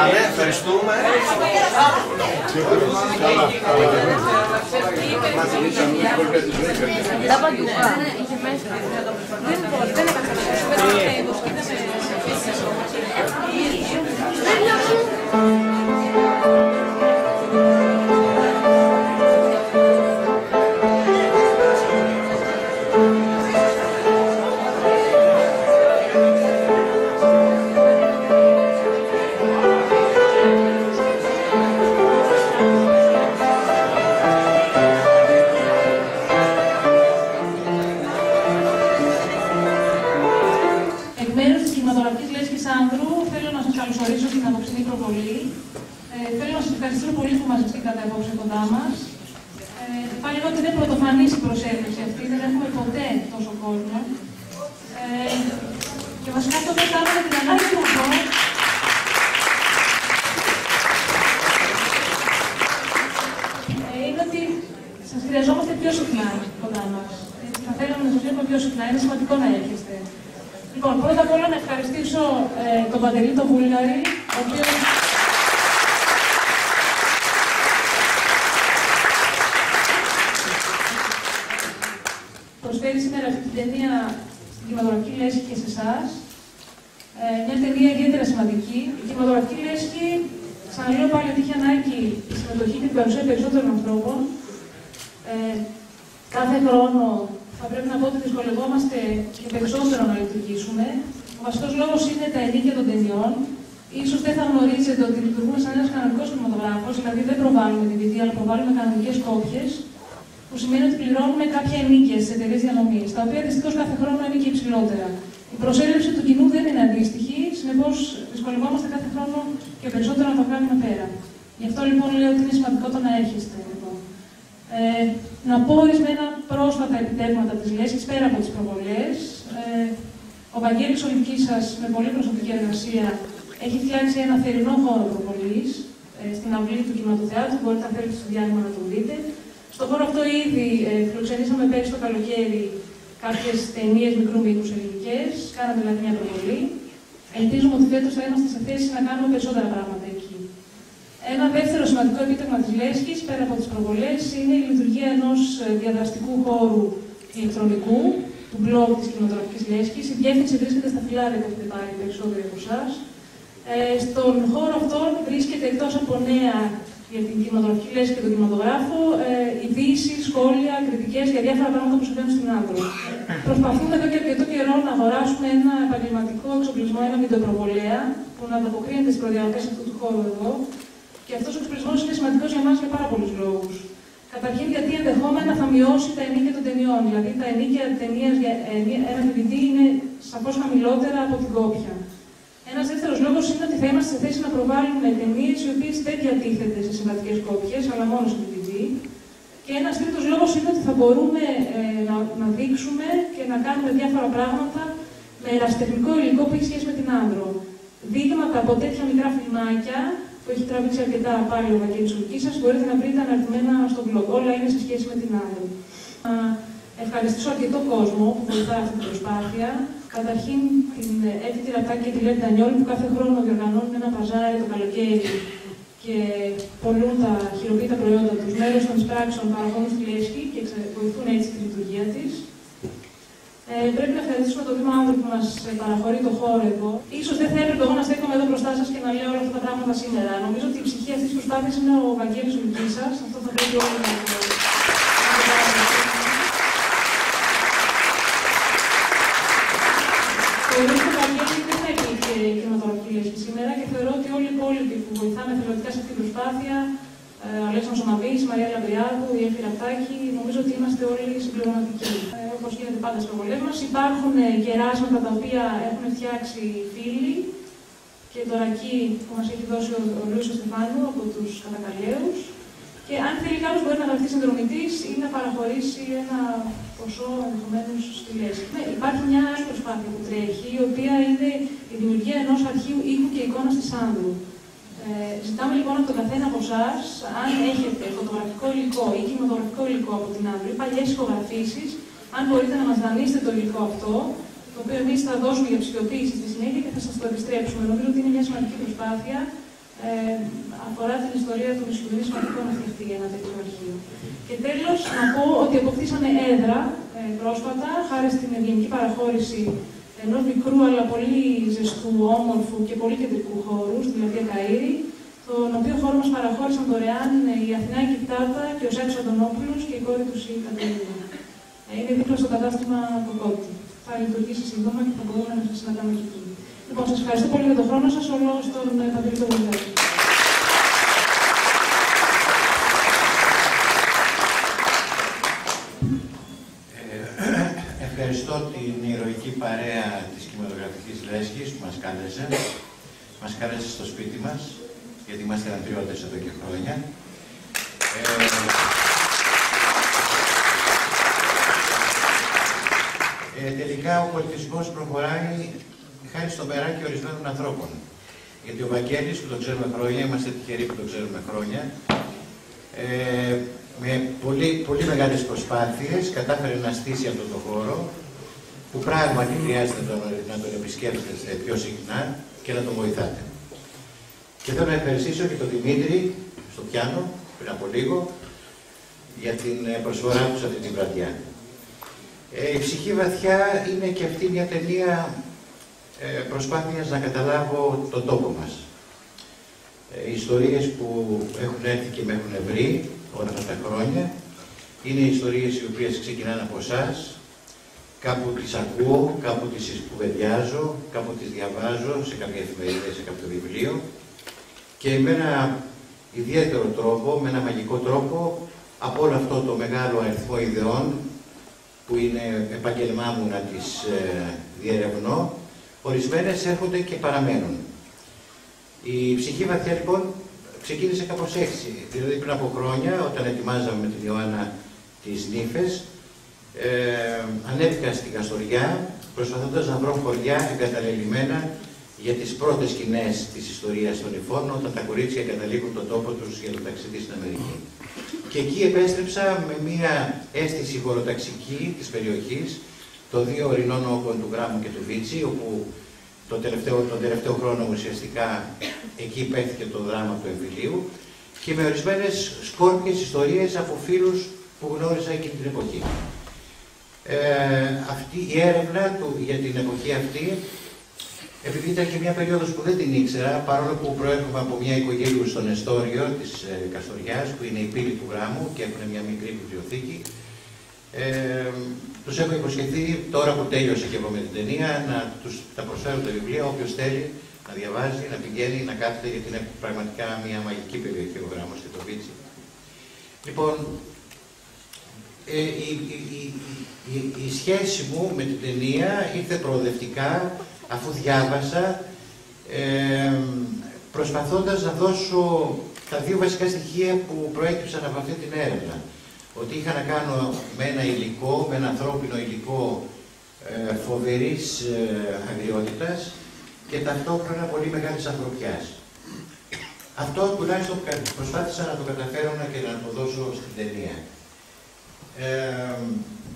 Αμέ, ευχαριστούμε. Τα παντούχα. Είχε μέσα. Δεν μπορεί, δεν έκανα χρειαζόμαστε πιο συχνά κοντά μα. Θα θέλαμε να σας βλέπουμε πιο συχνά. Είναι σημαντικό να έρχεστε. Λοιπόν, πρώτα απ' όλα να ευχαριστήσω ε, τον Παντελή τον Βούλγαρη, ο οποίος... προσφέρει σήμερα αυτή την ταινία στην κινηματογραφική λέσχη και σε εσάς. Ε, μια ταινία ιδιαίτερα σημαντική. Η κινηματογραφική λέσχη, ξαναλέω πάλι ότι είχε ανάγκη τη συμμετοχή και την παρουσία περισσότερων ανθρώπων. Ε, κάθε χρόνο θα πρέπει να πω ότι δυσκολευόμαστε και περισσότερο να λειτουργήσουμε. Ο βασικός λόγος είναι τα ενίκια των ταινιών. σω δεν θα γνωρίζετε ότι λειτουργούμε σαν ένας κανονικός κινηματογράφος, δηλαδή δεν προβάλλουμε την DVD, αλλά προβάλλουμε κανονικές κόπιες, που σημαίνει ότι πληρώνουμε κάποια ενίκια στι εταιρείες διανομή, τα οποία δυστυχώς κάθε χρόνο είναι και υψηλότερα. Η προσέλευση του κοινού δεν είναι αντίστοιχη, συνεπώς δυσκολευόμαστε κάθε χρόνο και περισσότερο να το κάνουμε πέρα. Γι' αυτό λοιπόν λέω ότι είναι σημαντικό το να έρχεστε εδώ. Ε, να πω ορισμένα πρόσφατα επιτεύγματα της Λέσχης πέρα από τις προβολές. Ε, ο Βαγγέλης Ολυκίσας, με πολύ προσωπική εργασία, έχει φτιάξει ένα θερινό χώρο προβολής ε, στην αυλή του κινηματοθεάτρου. Μπορείτε να θέλετε στο διάλειμμα να το δείτε. Στο χώρο αυτό ήδη ε, φιλοξενήσαμε πέρυσι το καλοκαίρι κάποιες ταινίες μικρού μήκους ελληνικές. Κάναμε δηλαδή μια προβολή. Ελπίζουμε ότι φέτος θα είμαστε σε θέση να κάνουμε περισσότερα πράγματα εκεί. Ένα δεύτερο σημαντικό επίτευγμα της Λέσχης, πέρα από τις προβολές, είναι η λειτουργία ενός διαδραστικού χώρου ηλεκτρονικού, του blog της κινηματογραφικής Λέσχης. Η διεύθυνση βρίσκεται στα φυλάδια που έχετε πάρει περισσότεροι από εσάς. Ε, στον χώρο αυτό βρίσκεται εκτός από νέα για την κινηματογραφική λέσχη και τον κινηματογράφο, ε, ειδήσει, σχόλια, κριτικές για διάφορα πράγματα που συμβαίνουν στην άνθρωπο. Προσπαθούμε εδώ και αρκετό καιρό να αγοράσουμε ένα επαγγελματικό εξοπλισμό, ένα βιντεοπροβολέα, που να ανταποκρίνεται στις προδιαγραφές αυτού του χώρου εδώ. Και αυτός ο εξοπλισμό είναι σημαντικός για εμάς για πάρα πολλούς λόγους. Καταρχήν γιατί ενδεχόμενα θα μειώσει τα ενίκια των ταινιών. Δηλαδή τα ενίκια ταινίας για ένα DVD είναι σαφώς χαμηλότερα από την κόπια. Ένας δεύτερος λόγος είναι ότι θα είμαστε σε θέση να προβάλλουμε ταινίες οι οποίες δεν διατίθεται σε συμβατικέ κόπιες, αλλά μόνο στο DVD. Και ένας τρίτος λόγος είναι ότι θα μπορούμε ε, να, να δείξουμε και να κάνουμε διάφορα πράγματα με εραστεχνικό υλικό που έχει σχέση με την άντρο. Δείγματα από τέτοια μικρά φιλμάκια που έχει τραβήξει αρκετά πάλι ο Βαγγέλης σας μπορείτε να βρείτε αναρτημένα στο blog. Όλα είναι σε σχέση με την άντρο. Να ευχαριστήσω αρκετό κόσμο που βοηθάει αυτή την προσπάθεια. Καταρχήν την Έφητη Ραπτάκη και τη Λέντα Ντανιόλ που κάθε χρόνο διοργανώνουν ένα παζάρι το καλοκαίρι και πολλούν τα χειροποίητα προϊόντα τους μέρος των εισπράξεων παραγωγών στη Λέσχη και βοηθούν έτσι τη λειτουργία της. Ε, πρέπει να ευχαριστήσουμε τον Δήμο Άνδρου που μας παραχωρεί το χώρο εδώ. σω δεν θα έπρεπε εγώ να στέκομαι εδώ μπροστά σας και να λέω όλα αυτά τα πράγματα σήμερα. Νομίζω ότι η ψυχή αυτής τη προσπάθεια είναι ο Βαγγέλης Λουκή σας. Αυτό θα πρέπει όλοι να το Θεωρώ ότι ο Βαγγέλη δεν θα υπήρχε κινηματογραφική λέσχη σήμερα και θεωρώ ότι όλοι οι υπόλοιποι που βοηθάμε θελοντικά σε αυτή την προσπάθεια, ε, Αλέξανδρος Ομαβής, Μαρία Λαμπριάδου, η Εφη Ραπτάκη, νομίζω ότι είμαστε όλοι συμπληρωματικοί. Ε, όπως γίνεται πάντα στις προβολές μας, υπάρχουν ε, γεράσματα τα οποία έχουν φτιάξει φίλοι, και δωρακή που μας έχει δώσει ο, ο Λούισο Στεφάνου από τους κατακαλαίους. Και αν θέλει κάποιος μπορεί να γραφτεί συνδρομητής ή να παραχωρήσει ένα ποσό ενδεχομένως στη λέσχη. Ναι, υπάρχει μια άλλη προσπάθεια που τρέχει, η οποία είναι η δημιουργία ενός αρχείου οίκου και εικόνας της Άνδρου. Ε, ζητάμε λοιπόν από τον καθένα από εσάς, αν έχετε φωτογραφικό υλικό ή κινηματογραφικό υλικό από την Άνδρου ή παλιές ηχογραφήσεις, αν μπορείτε να μας δανείσετε το υλικό αυτό, το οποίο εμείς θα δώσουμε για ψηφιοποίηση στη συνέχεια και θα σας το επιστρέψουμε. Νομίζω ότι είναι μια σημαντική προσπάθεια. Ε, αφορά την ιστορία του Μισχουμινή Σημαντικό να φτιαχτεί ένα τέτοιο αρχείο. Και τέλος, να πω ότι αποκτήσαμε έδρα ε, πρόσφατα, χάρη στην ευγενική παραχώρηση ενός μικρού αλλά πολύ ζεστού, όμορφου και πολύ κεντρικού χώρου, στην Πλατεία Καΐρη, τον οποίο χώρο μας παραχώρησαν δωρεάν η Αθηνά Κικτάτα και ο Σάκης Αντωνόπουλος και η κόρη του η Κατερίνα. Ε, είναι δίπλα στο κατάστημα Κοκότη. Θα λειτουργήσει σύντομα και θα μπορούμε να σας συναντάμε εκεί. Λοιπόν, σας ευχαριστώ πολύ για τον χρόνο σας. Όλο στον Παντελή Κοβουλάκη. Ευχαριστώ την ηρωική παρέα της κινηματογραφικής λέσχης που μας κάλεσε. Μας κάλεσε στο σπίτι μας, γιατί είμαστε ανατριώτες εδώ και χρόνια. Ε, ε, τελικά ο πολιτισμός προχωράει χάρη στο μεράκι ορισμένων ανθρώπων. Γιατί ο Βαγγέλης που το ξέρουμε χρόνια, είμαστε τυχεροί που το ξέρουμε χρόνια, ε, με πολύ, πολύ μεγάλες προσπάθειες κατάφερε να στήσει αυτό το χώρο που πράγματι χρειάζεται να τον, να τον επισκέπτεστε πιο συχνά και να τον βοηθάτε. Και θέλω να ευχαριστήσω και τον Δημήτρη στο πιάνο πριν από λίγο για την ε, προσφορά του σε αυτή την βραδιά. Ε, η ψυχή βαθιά είναι και αυτή μια ταινία ε, προσπάθειας να καταλάβω τον τόπο μας. Ε, οι ιστορίες που έχουν έρθει και με έχουν βρει όλα αυτά τα χρόνια είναι ιστορίες οι οποίες ξεκινάνε από εσάς, κάπου τις ακούω, κάπου τις κουβεντιάζω, κάπου τις διαβάζω σε κάποια εφημερίδα, σε κάποιο βιβλίο και με ένα ιδιαίτερο τρόπο, με ένα μαγικό τρόπο, από όλο αυτό το μεγάλο αριθμό ιδεών που είναι επαγγελμά μου να τις ε, διερευνώ, ορισμένες έρχονται και παραμένουν. Η ψυχή βαθιά λοιπόν ξεκίνησε κάπως έτσι. Δηλαδή πριν από χρόνια, όταν ετοιμάζαμε με την Ιωάννα τις νύφες, ε, ανέβηκα στην Καστοριά, προσπαθώντας να βρω χωριά εγκαταλελειμμένα για τις πρώτες σκηνές της ιστορίας των νυφών, όταν τα κορίτσια καταλήγουν τον τόπο τους για το ταξίδι στην Αμερική. Και εκεί επέστρεψα με μια αίσθηση χωροταξική της περιοχής, των δύο ορεινών όγκων του Γράμμου και του Βίτσι, όπου το τελευταίο, τον τελευταίο χρόνο ουσιαστικά εκεί πέθηκε το δράμα του εμφυλίου και με ορισμένες σκόρπιες ιστορίες από φίλους που γνώρισα εκείνη την εποχή. Ε, αυτή η έρευνα του για την εποχή αυτή, επειδή ήταν και μια περίοδος που δεν την ήξερα, παρόλο που προέρχομαι από μια οικογένεια στον Εστόριο της ε, Καστοριάς, που είναι η πύλη του γράμμου και έχουν μια μικρή βιβλιοθήκη, ε, τους έχω υποσχεθεί τώρα που τέλειωσε και εγώ με την ταινία να τους τα προσφέρω τα βιβλία. Όποιος θέλει να διαβάζει, να πηγαίνει, να κάθεται, γιατί είναι πραγματικά μια μαγική περιοχή ο γράμμος και το βίτσι. Λοιπόν, ε, η, η, η, η, σχέση μου με την ταινία ήρθε προοδευτικά αφού διάβασα ε, προσπαθώντας να δώσω τα δύο βασικά στοιχεία που προέκυψαν από αυτή την έρευνα ότι είχα να κάνω με ένα υλικό, με ένα ανθρώπινο υλικό ε, φοβερής ε, αγριότητας και ταυτόχρονα πολύ μεγάλης ανθρωπιάς. Αυτό τουλάχιστον προσπάθησα να το καταφέρω και να το δώσω στην ταινία. Ε,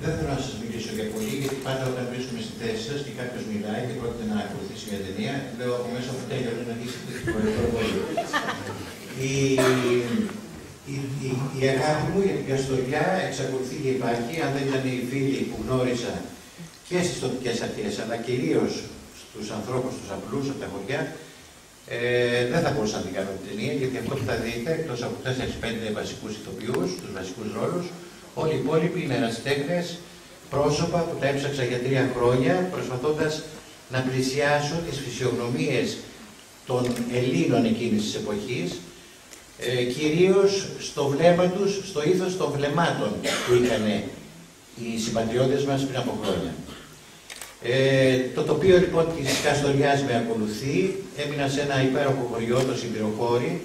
δεν θέλω να σας μιλήσω για πολύ, γιατί πάντα όταν βρίσκομαι στη θέση σας και κάποιος μιλάει και πρόκειται να ακολουθήσει μια ταινία, λέω από μέσα από τέλειο να αρχίσει η, η, η, η αγάπη μου για την Καστοριά εξακολουθεί και υπάρχει, αν δεν ήταν οι φίλοι που γνώρισα και στις τοπικές αρχές, αλλά κυρίως στους ανθρώπους, του απλούς από τα χωριά, ε, δεν θα μπορούσα να την κάνω την ταινία, γιατί αυτό που θα δείτε, εκτός από 4-5 βασικούς ηθοποιούς, τους βασικούς ρόλους, όλοι οι υπόλοιποι είναι ερασιτέχνες, πρόσωπα που τα έψαξα για τρία χρόνια, προσπαθώντας να πλησιάσω τις φυσιογνωμίες των Ελλήνων εκείνης της εποχής, ε, κυρίως στο βλέμμα τους, στο ήθος των βλεμμάτων που είχαν οι συμπατριώτες μας πριν από χρόνια. Ε, το τοπίο λοιπόν της Καστοριάς με ακολουθεί. Έμεινα σε ένα υπέροχο χωριό, το Συμπυροχώρι,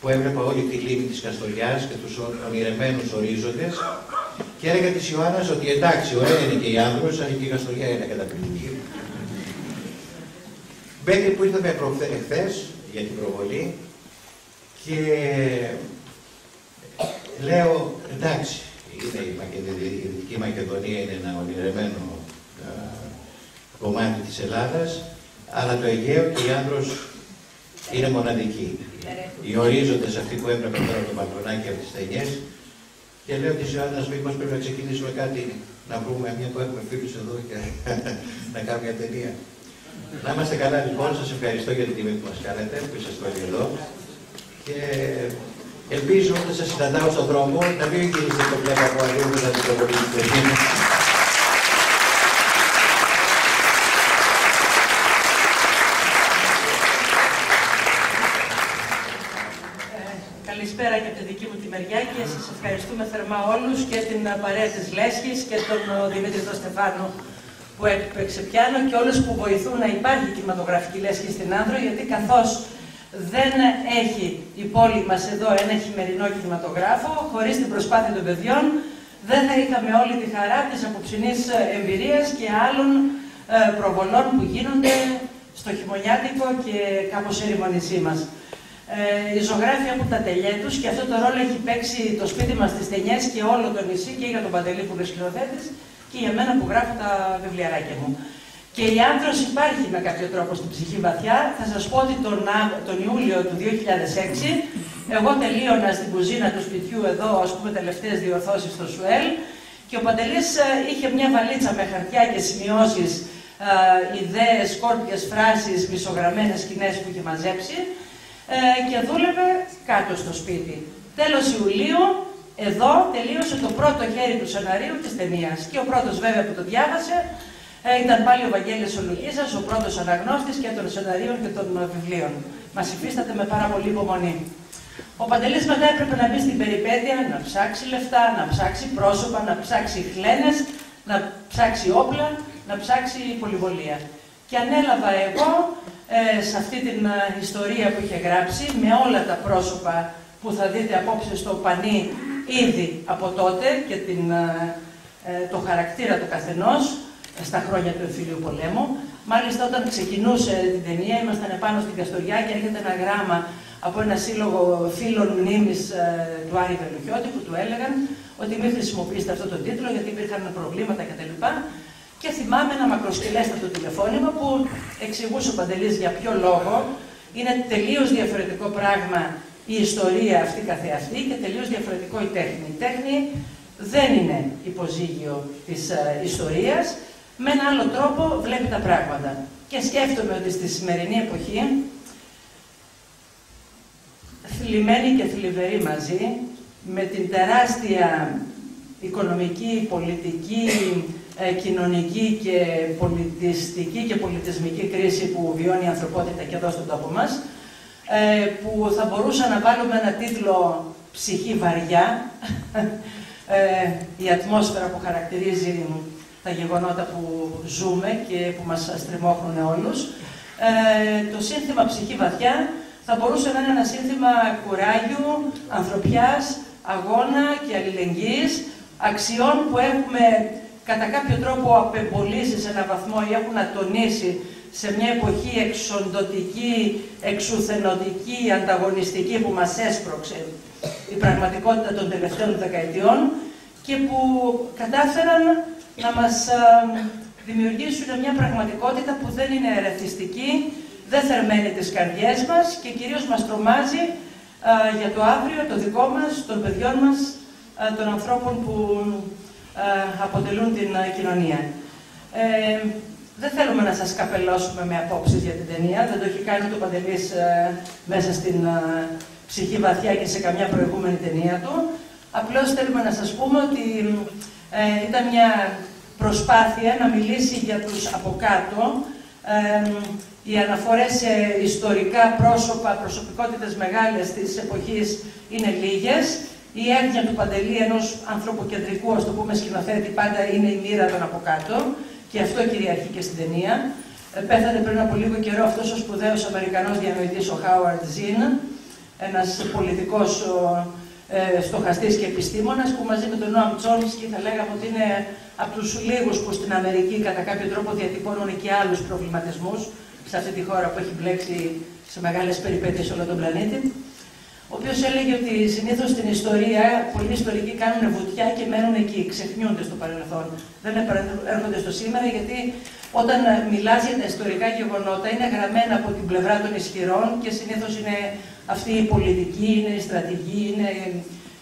που έβλεπα όλη τη λίμνη της Καστοριάς και τους ονειρεμένους ορίζοντες. Και έλεγα της Ιωάννας ότι εντάξει, ωραία είναι και η άνδρος, αλλά και η Καστοριά είναι καταπληκτική. Μπέκερ που ήρθαμε εχθές για την προβολή και λέω εντάξει, είναι η, Δυτική Μακεδονία είναι ένα ονειρεμένο κομμάτι της Ελλάδας, αλλά το Αιγαίο και η Άνδρος είναι μοναδική. Οι ορίζοντες αυτοί που έπρεπε τώρα το Παντρονάκι από τις ταινιές. Και λέω της Ιωάννας μήπως πρέπει να ξεκινήσουμε κάτι, να βρούμε μια που έχουμε φίλους εδώ και να κάνουμε μια ταινία. Να είμαστε καλά λοιπόν, σας ευχαριστώ για την τιμή που μας κάνετε, που είσαστε όλοι εδώ και ελπίζω όταν σας συναντάω στον δρόμο να μην γυρίσετε το πλέον από αλλού να την προβολήσετε. Καλησπέρα και από τη δική μου τη μεριά και σας ευχαριστούμε θερμά όλους και την παρέα της Λέσχης και τον Δημήτρη Στεφάνο που έπαιξε πιάνο και όλους που βοηθούν να υπάρχει κινηματογραφική λέσχη στην Άνδρο, γιατί καθώς δεν έχει η πόλη μας εδώ ένα χειμερινό κινηματογράφο, χωρίς την προσπάθεια των παιδιών, δεν θα είχαμε όλη τη χαρά της αποψινής εμπειρίας και άλλων ε, προβολών που γίνονται στο χειμωνιάτικο και κάπως ερημονησή νησί μας. Ε, η ζωγράφια από τα τελειέ τους και αυτό το ρόλο έχει παίξει το σπίτι μας στις ταινιές και όλο το νησί και για τον Παντελή που είναι σκηνοθέτης και για μένα που γράφω τα βιβλιαράκια μου. Και η άνθρωπο υπάρχει με κάποιο τρόπο στην ψυχή βαθιά. Θα σας πω ότι τον, τον Ιούλιο του 2006, εγώ τελείωνα στην κουζίνα του σπιτιού εδώ, ας πούμε, τελευταίες διορθώσεις στο Σουέλ, και ο Παντελής ε, είχε μια βαλίτσα με χαρτιά και σημειώσεις, ε, ιδέες, σκόρπιες, φράσεις, μισογραμμένες σκηνές που είχε μαζέψει ε, και δούλευε κάτω στο σπίτι. Τέλος Ιουλίου εδώ τελείωσε το πρώτο χέρι του σεναρίου της ταινίας. Και ο πρώτος βέβαια που το διάβασε ε, ήταν πάλι ο Βαγγέλης Ολουγίζας, ο πρώτος αναγνώστης και των σεναρίων και των βιβλίων. Μας υφίσταται με πάρα πολύ υπομονή. Ο Παντελής μετά έπρεπε να μπει στην περιπέτεια, να ψάξει λεφτά, να ψάξει πρόσωπα, να ψάξει χλένες, να ψάξει όπλα, να ψάξει πολυβολία. Και ανέλαβα εγώ ε, σε αυτή την ε, ιστορία που είχε γράψει, με όλα τα πρόσωπα που θα δείτε απόψε στο πανί ήδη από τότε και την, ε, ε, το χαρακτήρα του καθενός στα χρόνια του εμφύλιου πολέμου. Μάλιστα όταν ξεκινούσε την ταινία ήμασταν επάνω στην Καστοριά και έρχεται ένα γράμμα από ένα σύλλογο φίλων μνήμης ε, του Άρη Βελουχιώτη που του έλεγαν ότι μην χρησιμοποιήσετε αυτό το τίτλο γιατί υπήρχαν προβλήματα κτλ. Και θυμάμαι ένα μακροσκελέστατο τηλεφώνημα που εξηγούσε ο Παντελής για ποιο λόγο είναι τελείως διαφορετικό πράγμα η ιστορία αυτή καθεαυτή και τελείως διαφορετικό η τέχνη. Η τέχνη δεν είναι υποζύγιο της ε, ιστορίας, με ένα άλλο τρόπο βλέπει τα πράγματα. Και σκέφτομαι ότι στη σημερινή εποχή, θλιμμένοι και θλιβεροί μαζί, με την τεράστια οικονομική, πολιτική, ε, κοινωνική και πολιτιστική και πολιτισμική κρίση που βιώνει η ανθρωπότητα και εδώ στον τόπο μας, ε, που θα μπορούσα να βάλουμε ένα τίτλο «Ψυχή βαριά», ε, η ατμόσφαιρα που χαρακτηρίζει τα γεγονότα που ζούμε και που μας στριμώχνουν όλους. Ε, το σύνθημα «Ψυχή βαθιά» θα μπορούσε να είναι ένα σύνθημα κουράγιου, ανθρωπιάς, αγώνα και αλληλεγγύης, αξιών που έχουμε κατά κάποιο τρόπο απεμπολίσει σε έναν βαθμό ή έχουν ατονίσει σε μια εποχή εξοντοτική, εξουθενωτική, ανταγωνιστική που μας έσπρωξε η πραγματικότητα των τελευταίων δεκαετιών και που κατάφεραν να μας δημιουργήσουν μια πραγματικότητα που δεν είναι ερεθιστική, δεν θερμαίνει τις καρδιές μας και κυρίως μας τρομάζει για το αύριο, το δικό μας, των παιδιών μας, των ανθρώπων που αποτελούν την κοινωνία. Ε, δεν θέλουμε να σας καπελώσουμε με απόψεις για την ταινία, δεν το έχει κάνει το Παντελής ε, μέσα στην ε, ψυχή βαθιά και σε καμιά προηγούμενη ταινία του. Απλώς θέλουμε να σας πούμε ότι ε, ήταν μια προσπάθεια να μιλήσει για τους από κάτω. οι αναφορές σε ιστορικά πρόσωπα, προσωπικότητες μεγάλες της εποχής είναι λίγες. Η έννοια του Παντελή ενός ανθρωποκεντρικού, ας το πούμε σκηνοθέτη, πάντα είναι η μοίρα των από κάτω και αυτό κυριαρχεί και στην ταινία. Ε, πέθανε πριν από λίγο καιρό αυτός ο σπουδαίος Αμερικανός διανοητής, ο Χάουαρντ Ζίν, ένας πολιτικός ε, στοχαστής και επιστήμονας, που μαζί με τον Νόαμ Τσόμσκι θα λέγαμε ότι είναι από τους λίγους που στην Αμερική κατά κάποιο τρόπο διατυπώνουν και άλλους προβληματισμούς σε αυτή τη χώρα που έχει μπλέξει σε μεγάλες περιπέτειες όλο τον πλανήτη ο οποίος έλεγε ότι συνήθως στην ιστορία πολλοί ιστορικοί κάνουν βουτιά και μένουν εκεί, ξεχνιούνται στο παρελθόν. Δεν έρχονται στο σήμερα, γιατί όταν μιλά για τα ιστορικά γεγονότα είναι γραμμένα από την πλευρά των ισχυρών και συνήθως είναι αυτοί οι πολιτικοί, είναι οι στρατηγοί, είναι οι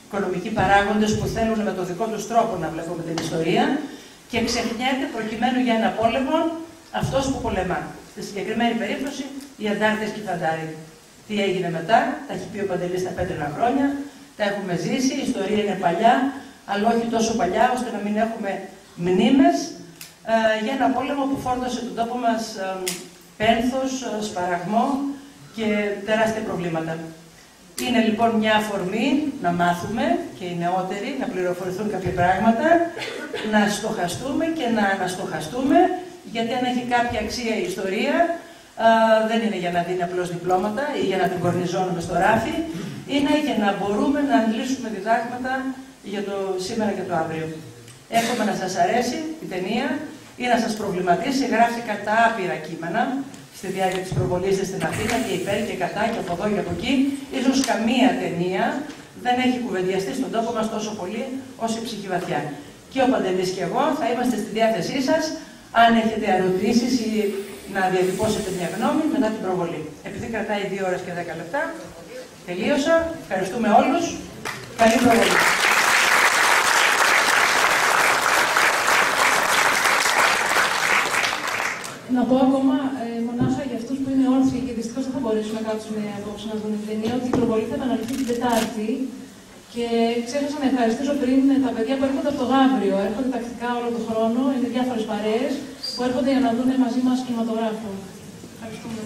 οικονομικοί παράγοντες που θέλουν με τον δικό τους τρόπο να βλέπουμε την ιστορία και ξεχνιέται προκειμένου για ένα πόλεμο αυτός που πολεμά. Στη συγκεκριμένη περίπτωση οι αντάρτες και οι φαντάροι. Τι έγινε μετά, τα έχει πει ο Παντελής τα πέτρινα χρόνια, τα έχουμε ζήσει, η ιστορία είναι παλιά, αλλά όχι τόσο παλιά ώστε να μην έχουμε μνήμες ε, για ένα πόλεμο που φόρτωσε τον τόπο μας ε, πένθος, ε, σπαραγμό και τεράστια προβλήματα. Είναι λοιπόν μια αφορμή να μάθουμε και οι νεότεροι να πληροφορηθούν κάποια πράγματα, να στοχαστούμε και να αναστοχαστούμε, γιατί αν έχει κάποια αξία η ιστορία, δεν είναι για να δίνει απλώς διπλώματα ή για να την κορνιζώνουμε στο ράφι, είναι για να μπορούμε να αντλήσουμε διδάγματα για το σήμερα και το αύριο. Εύχομαι να σας αρέσει η ταινία ή να σας προβληματίσει. Γράφτηκαν τα άπειρα κείμενα στη διάρκεια της προβολής στην Αθήνα και υπέρ και κατά και από εδώ και από εκεί. Ίσως καμία ταινία δεν έχει κουβεντιαστεί στον τόπο μας τόσο πολύ όσο η ψυχή βαθιά. Και ο Παντελής και εγώ θα είμαστε στη διάθεσή σας αν έχετε ερωτήσεις ή να διατυπώσετε μια γνώμη μετά την προβολή. Επειδή κρατάει 2 ώρες και 10 λεπτά, τελείωσα. Ευχαριστούμε όλους. Καλή προβολή. Να πω ακόμα ε, μονάχα για αυτούς που είναι όρθιοι και δυστυχώς δεν θα μπορέσουν να κάτσουν απόψε να δουν την ταινία, ότι η προβολή θα επαναληφθεί την Τετάρτη. Και ξέχασα να ευχαριστήσω πριν τα παιδιά που έρχονται από το Γαύριο. Έρχονται τακτικά όλο τον χρόνο, είναι διάφορες παρέες που έρχονται για να δουν μαζί μας κινηματογράφο. Ευχαριστούμε.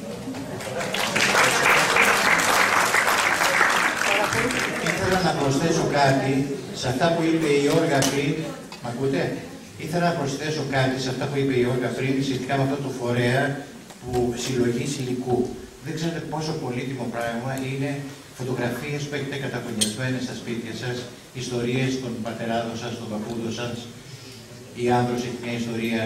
Ήθελα να προσθέσω κάτι σε αυτά που είπε η Όργα πριν. Μ' ακούτε; Ήθελα να προσθέσω κάτι σε αυτά που είπε η Όργα πριν σχετικά με αυτό το φορέα που συλλογή υλικού. Δεν ξέρετε πόσο πολύτιμο πράγμα είναι φωτογραφίες που έχετε κατακονιασμένες στα σπίτια σας, ιστορίες των πατεράδων σας, των παππούδων σας. Η άνδρος έχει μια ιστορία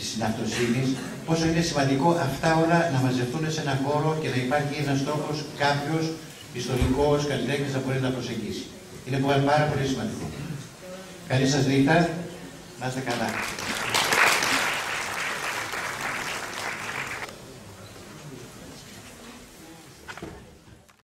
της συναυτοσύνης, πόσο είναι σημαντικό αυτά όλα να μαζευτούν σε έναν χώρο και να υπάρχει ένας τρόπος κάποιος ιστορικός, καλλιτέχνης να μπορεί να προσεγγίσει. Είναι πάρα πολύ σημαντικό. Καλή σας νύχτα. Να είστε καλά.